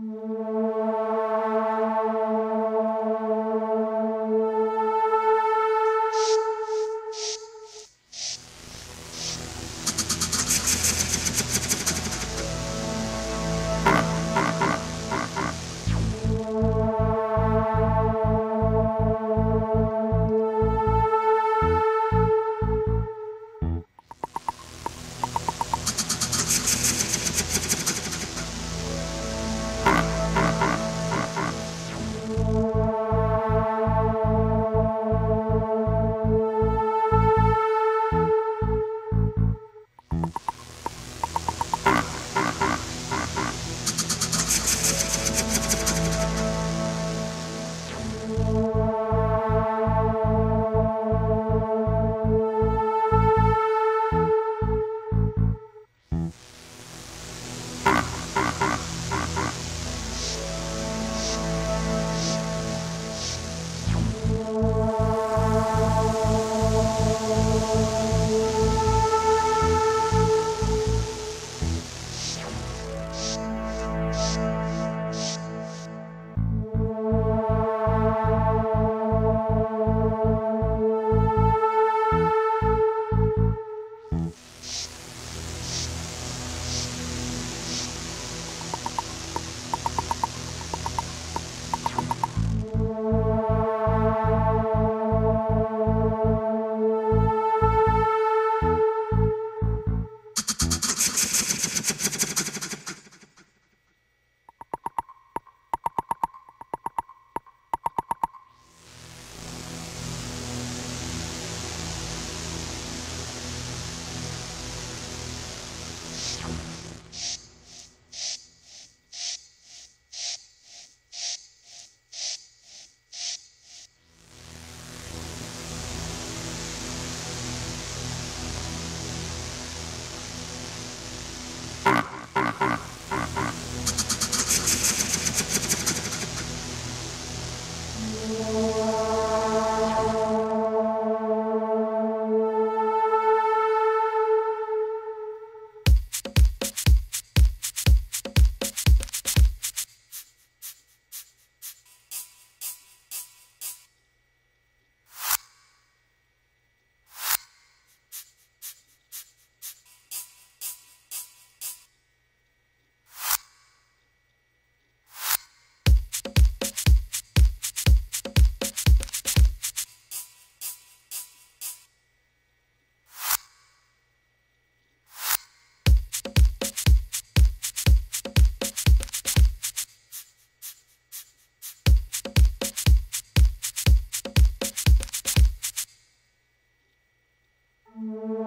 Bye. Mm-hmm.